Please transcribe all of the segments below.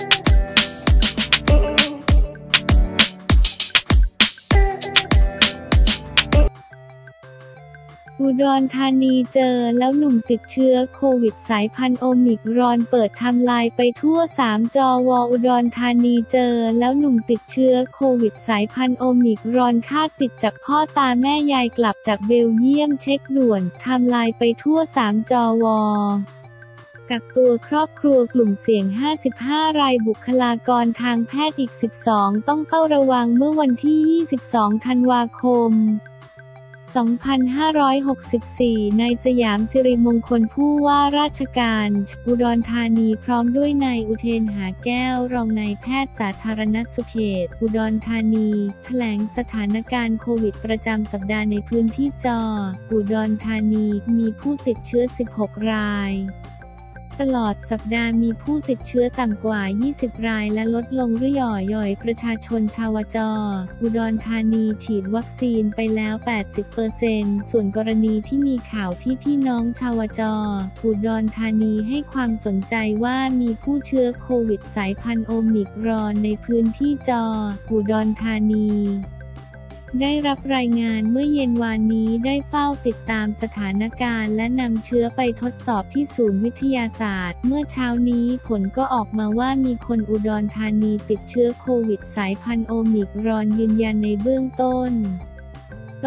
อุดรธานีเจอแล้วหนุ่มติดเชื้อโควิดสายพันธุ์โอมิกรอนเปิดทำลายไปทั่ว 3 จอวอุดรธานีเจอแล้วหนุ่มติดเชื้อโควิดสายพันธุ์โอมิกรอนคาดติดจากพ่อตาแม่ยายกลับจากเบลเยียมเช็คด่วนทำลายไปทั่ว 3 จอว กักตัวครอบครัวกลุ่มเสี่ยง 55 รายบุคลากรทางแพทย์อีก 12 ต้องเฝ้าระวังเมื่อวันที่ 22 ธันวาคม 2564ในสยามสิริมงคลผู้ว่าราชการอุดรธานีพร้อมด้วยนายอุเทนหาแก้วรองนายแพทย์สาธารณสุขเขต อุดรธานี แถลงสถานการณ์โควิดประจำสัปดาห์ในพื้นที่จอ อุดรธานีมีผู้ติดเชื้อ 16 ราย ตลอดสัปดาห์มีผู้ติดเชื้อต่ำกว่า 20 รายและลดลงรื่อยย่อยประชาชนชาวจอ อุดรธานีฉีดวัคซีนไปแล้ว 80%ส่วนกรณีที่มีข่าวที่พี่น้องชาวจอ อุดรธานีให้ความสนใจว่ามีผู้เชื้อโควิดสายพันธุ์โอมิกรอนในพื้นที่จอ อุดรธานี ได้รับรายงานเมื่อเย็นวานนี้ได้เฝ้าติดตามสถานการณ์และนำเชื้อไปทดสอบที่ศูนย์วิทยาศาสตร์ เมื่อเช้านี้ผลก็ออกมาว่ามีคนอุดรธานีติดเชื้อโควิดสายพันธุ์โอมิกรอนยืนยันในเบื้องต้น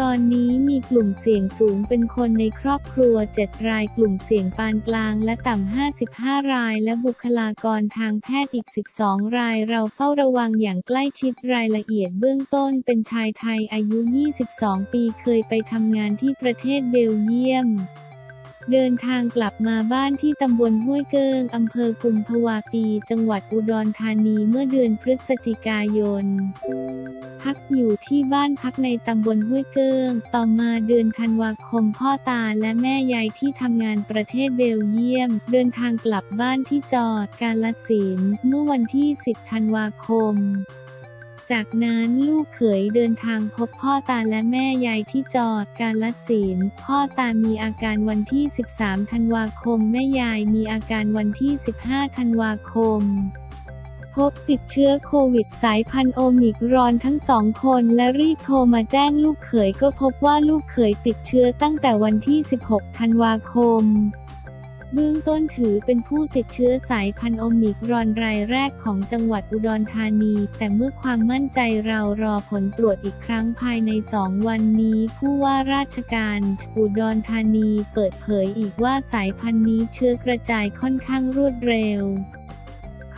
ตอนนี้มีกลุ่มเสี่ยงสูงเป็นคนในครอบครัว 7 ราย กลุ่มเสี่ยงปานกลางและต่ำ 55 ราย และบุคลากรทางแพทย์อีก 12 ราย เราเฝ้าระวังอย่างใกล้ชิดรายละเอียดเบื้องต้นเป็นชายไทยอายุ 22 ปีเคยไปทำงานที่ประเทศเบลเยียม เดินทางกลับมาบ้านที่ตำบลห้วยเกิงอำเภอกุมภาวาปี จังหวัดอุดรธานีเมื่อเดือนพฤศจิกายน พักอยู่ที่บ้านพักในตำบลห้วยเกิง ต่อมาเดือนธันวาคมพ่อตาและแม่ยายที่ทำงานประเทศเบลเยียม เดินทางกลับบ้านที่จอดกาลสินเมื่อวันที่ 10 ธันวาคม จากนั้นลูกเขยเดินทางพบพ่อตาและแม่ยายที่จอดกาลสินพ่อตามีอาการวันที่ 13 ธันวาคม แม่ยายมีอาการวันที่ 15 ธันวาคมพบติดเชื้อโควิดสายพันธุ์โอมิกรอนทั้งสองคนและรีบโทรมาแจ้งลูกเขยก็พบว่าลูกเขยติดเชื้อตั้งแต่วันที่ 16 ธันวาคม เบื้องต้นถือเป็นผู้ติดเชื้อสายพันธุ์โอมิกรอนรายแรกของจังหวัดอุดรธานี แต่เมื่อความมั่นใจเรารอผลตรวจอีกครั้งภายในสองวันนี้ ผู้ว่าราชการอุดรธานีเปิดเผยอีกว่าสายพันธุ์นี้เชื้อกระจายค่อนข้างรวดเร็ว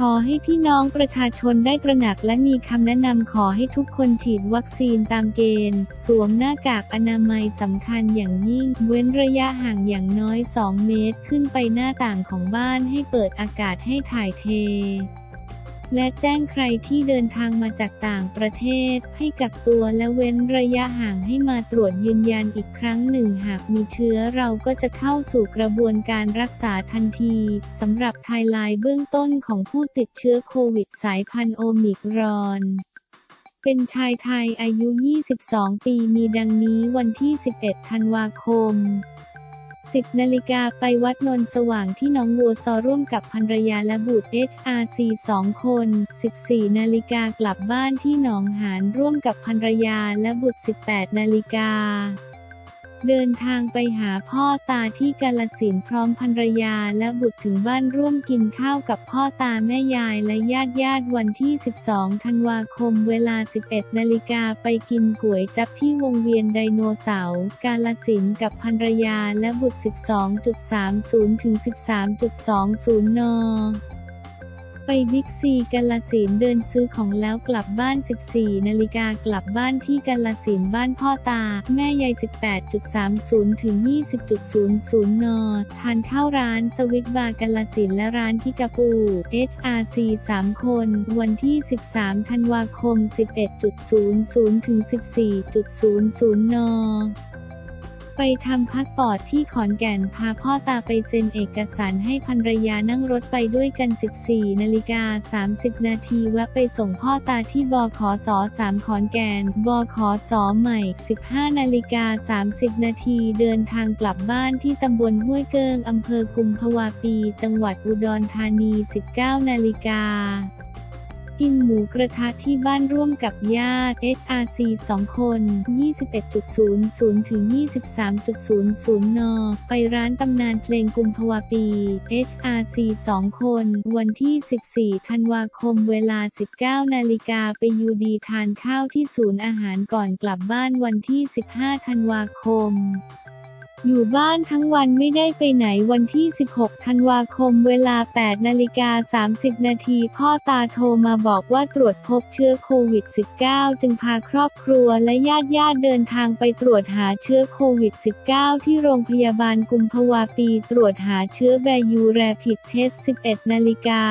ขอให้พี่น้องประชาชนได้ตระหนักและมีคำแนะนำขอให้ทุกคนฉีดวัคซีนตามเกณฑ์ สวมหน้ากากอนามัยสำคัญอย่างยิ่ง เว้นระยะห่างอย่างน้อย 2 เมตร ขึ้นไปหน้าต่างของบ้านให้เปิดอากาศให้ถ่ายเท และแจ้งใครที่เดินทางมาจากต่างประเทศ ให้กักตัวและเว้นระยะห่างให้มาตรวจยืนยันอีกครั้งหนึ่ง หากมีเชื้อเราก็จะเข้าสู่กระบวนการรักษาทันทีสำหรับไทยไลน์เบื้องต้นของผู้ติดเชื้อโควิดสายพันธุ์โอมิกรอนเป็นชายไทยอายุ 22 ปี มีดังนี้วันที่ 11 ธันวาคม 10 นาฬิกาไปวัดนนสว่างที่น้องวัวซอร่วมกับภรรยาและบุตร HRC 2 คน 14 นาฬิกากลับบ้านที่หนองหานร่วมกับภรรยาและบุตร 18 นาฬิกา เดินทางไปหาพ่อตาที่กาลสินพร้อมภรรยาและบุตรถึงบ้านร่วมกินข้าวกับพ่อตาแม่ยายและญาติญาติวันที่ 12 ธันวาคมเวลา 11 นาฬิกาไปกินก๋วยจับที่วงเวียนไดโนเสาร์กาลสินกับภรรยาและบุตร 12.30 ถึง 13.20 น ไปบิ๊กซีกาลสินเดินซื้อของแล้วกลับบ้าน 14 นาฬิกากลับบ้านที่กาลสินบ้านพ่อตา แม่ยาย 18.30 ถึง 20.00 น ทานข้าวร้านสวิตบาร์กาลสินและร้านที่กะปู SRC 3 คน วันที่ 13 ธันวาคม 11.00 ถึง 14.00 น ไปทำพาสปอร์ตที่ขอนแก่นพาพ่อตาไปเซ็นเอกสารให้ภรรยานั่งรถไปด้วยกัน 14 นาฬิกา 30 นาทีแวะไปส่งพ่อตาที่บขส3ขอนแก่นบขสใหม่ 15 นาฬิกา 30 นาทีเดินทางกลับบ้านที่ตำบลห้วยเกิงอำเภอกุมภวาปี จังหวัดอุดรธานี 19 นาฬิกา กินหมูกระทะที่บ้านร่วมกับญาติ SRC 2 คน 21.00 ถึง 23.00 น ไปร้านตำนานเพลงกุมภวปี SRC 2 คน วันที่ 14 ธันวาคมเวลา 19 นาฬิกาไปยูดีทานข้าวที่ศูนย์อาหารก่อนกลับบ้านวันที่ 15 ธันวาคม อยู่บ้านทั้งวันไม่ได้ไปไหนวันที่ 16 ธันวาคมเวลา 8 นาฬิกา 30 นาทีพ่อตาโทรมาบอกว่าตรวจพบเชื้อโควิด -19 จึงพาครอบครัวและญาติญาติเดินทางไปตรวจหาเชื้อโควิด -19 ที่โรงพยาบาลกุมภาวะปี ตรวจหาเชื้อแบยูแรพิดเทส 11 นาฬิกา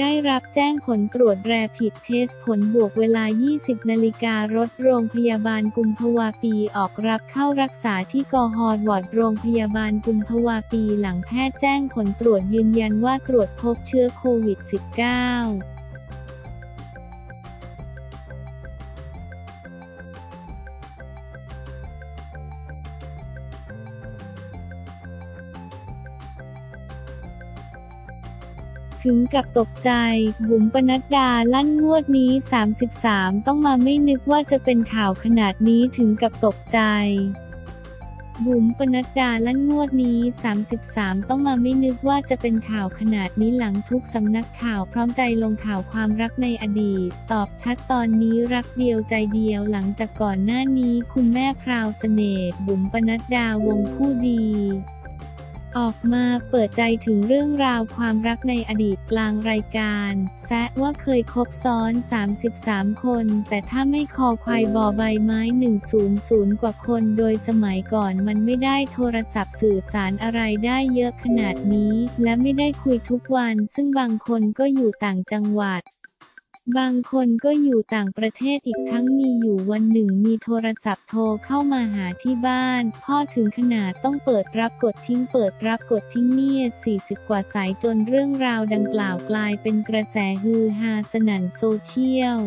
ได้รับแจ้งผลตรวจแรผิดเทสผลบวกเวลา 20 นาฬิการถโรงพยาบาลกุมภวาปีออกรับเข้ารักษาที่กอฮอดวอร์ดโรงพยาบาลกุมภวาปีหลังแพทย์แจ้งผลตรวจยืนยันว่าตรวจพบเชื้อโควิด -19 ถึงกับตกใจ บุ๋มปนัดดาลั่นงวดนี้ 33 ต้องมาไม่นึกว่าจะเป็นข่าวขนาดนี้ถึงกับตกใจบุ๋มปนัดดาลั่นงวดนี้ 33 ต้องมาไม่นึกว่าจะเป็นข่าวขนาดนี้หลังทุกสำนักข่าวพร้อมใจลงข่าวความรักในอดีต ตอบชัดตอนนี้รักเดียวใจเดียวหลังจากก่อนหน้านี้คุณแม่พราวเสน่ห์บุ๋มปนัดดาวงผู้ดี ออกมาเปิดใจถึงเรื่องราวความรักในอดีตกลางรายการ แซะว่าเคยคบซ้อน 33 คน แต่ถ้าไม่คอควายบอใบไม้ 100 กว่าคนโดยสมัยก่อนมันไม่ได้โทรศัพท์สื่อสารอะไรได้เยอะขนาดนี้ และไม่ได้คุยทุกวัน ซึ่งบางคนก็อยู่ต่างจังหวัด บางคนก็อยู่ต่างประเทศอีกทั้งมีอยู่วันหนึ่งมีโทรศัพท์โทรเข้ามาหาที่บ้าน พ่อถึงขนาดต้องเปิดรับกดทิ้งเปิดรับกดทิ้งเนี่ย40 กว่าสายจนเรื่องราวดังกล่าวกลายเป็นกระแสฮือฮาสนั่นโซเชียล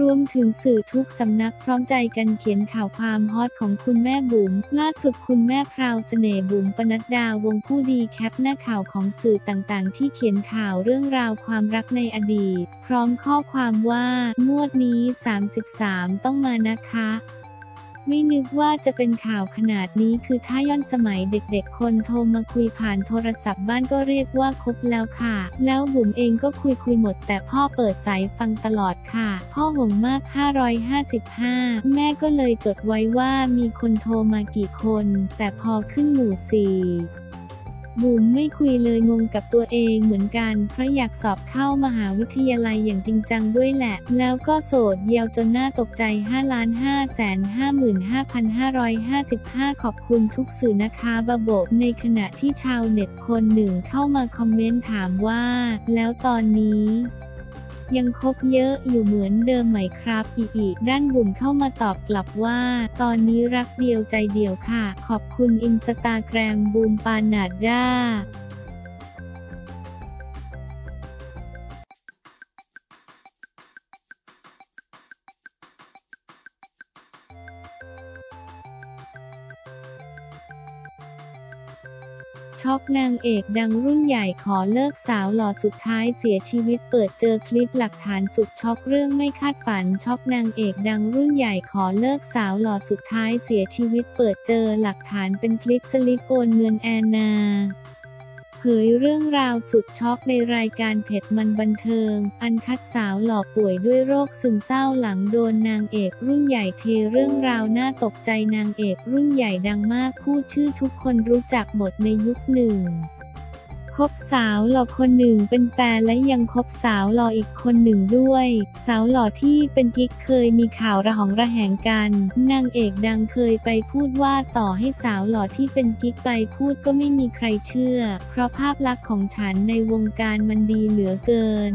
รวมถึงสื่อทุกสำนักพร้อมใจกันเขียนข่าวความฮอตของคุณแม่บุ๋มล่าสุดคุณแม่พราวเสน่ห์บุ๋มปนัดดาวงศ์ผู้ดีแคปหน้าข่าวของสื่อต่างๆ ที่เขียนข่าวเรื่องราวความรักในอดีต พร้อมข้อความว่างวดนี้ 33 ต้องมานะคะ ไม่นึกว่าจะเป็นข่าวขนาดนี้คือถ้าย้อนสมัยเด็กๆ คนโทรมาคุยผ่านโทรศัพท์บ้านก็เรียกว่าคบแล้วค่ะ แล้วบุ๋มเองก็คุยคุยหมด แต่พ่อเปิดสายฟังตลอดค่ะ พ่อห่วงมาก 555 แม่ก็เลยจดไว้ว่ามีคนโทรมากี่คน แต่พอขึ้นหมู่สี่ บุ๋มไม่คุยเลยงงกับตัวเองเหมือนกันเพราะอยากสอบเข้ามหาวิทยาลัยอย่างจริงจังด้วยแหละ แล้วก็โสดเยียวจนน่าตกใจ5ล้าน5แสน55,555 ขอบคุณทุกสื่อนะคะบะโบในขณะที่ชาวเน็ตคนหนึ่งเข้ามาคอมเมนต์ถามว่า แล้วตอนนี้ ยังคบเยอะอยู่เหมือนเดิมไหมครับอีอีด้านบุ๋มเข้ามาตอบกลับว่า ตอนนี้รักเดียวใจเดียวค่ะ ขอบคุณอินสตาแกรมบูมปานาด้า ช็อกนางเอกดังรุ่นใหญ่ขอเลิกสาวหล่อสุดท้ายเสียชีวิตเปิดเจอคลิปหลักฐานสุดช็อกเรื่องไม่คาดฝันช็อกนางเอกดังรุ่นใหญ่ขอเลิกสาวหล่อสุดท้ายเสียชีวิตเปิดเจอหลักฐานเป็นคลิปสลิปโอนเงินแอนนา เผยเรื่องราวสุดช็อกในรายการเผ็ดมันบันเทิง อันคัดสาวหล่อป่วยด้วยโรคซึมเศร้าหลังโดนนางเอกรุ่นใหญ่เทเรื่องราวน่าตกใจนางเอกรุ่นใหญ่ดังมากพูดชื่อทุกคนรู้จักหมดในยุคหนึ่ง คบสาวหล่อคนหนึ่งเป็นแฟนและยังคบสาวหล่ออีกคนหนึ่งด้วย สาวหล่อที่เป็นกิ๊กเคยมีข่าวระหองระแหงกันนางเอกดังเคยไปพูดว่าต่อให้สาวหล่อที่เป็นกิ๊กไปพูดก็ไม่มีใครเชื่อ เพราะภาพลักษณ์ของฉันในวงการมันดีเหลือเกิน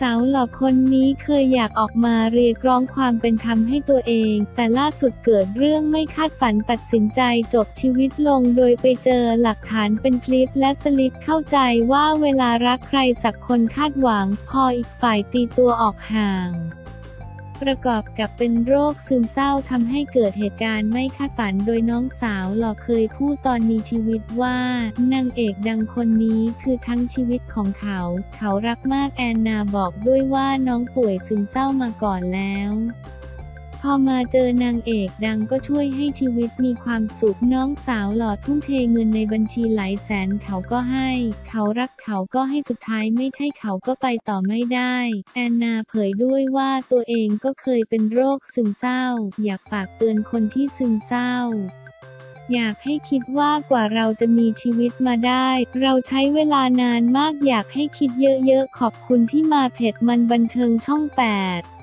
สาวหล่อคนนี้เคยอยากออกมาเรียกร้องความเป็นธรรมให้ตัวเอง แต่ล่าสุดเกิดเรื่องไม่คาดฝันตัดสินใจจบชีวิตลงโดยไปเจอหลักฐานเป็นคลิปและสลิปเข้าใจว่าเวลารักใครสักคนคาดหวัง พออีกฝ่ายตีตัวออกห่าง ประกอบกับเป็นโรคซึมเศร้าทำให้เกิดเหตุการณ์ไม่คาดฝันโดยน้องสาวหล่อเคยพูดตอนมีชีวิตว่านางเอกดังคนนี้คือทั้งชีวิตของเขา เขารักมากแอนนาบอกด้วยว่าน้องป่วยซึมเศร้ามาก่อนแล้ว พอมาเจอนางเอกดังก็ช่วยให้ชีวิตมีความสุขน้องสาวหล่อทุ่มเทเงินในบัญชีหลายแสนเขาก็ให้ เขารักเขาก็ให้สุดท้ายไม่ใช่เขาก็ไปต่อไม่ได้ แอนนาเผยด้วยว่าตัวเองก็เคยเป็นโรคซึมเศร้า อยากฝากเตือนคนที่ซึมเศร้าอยากให้คิดว่ากว่าเราจะมีชีวิตมาได้ เราใช้เวลานานมากอยากให้คิดเยอะๆ ขอบคุณที่มาเพจมันบันเทิงช่อง 8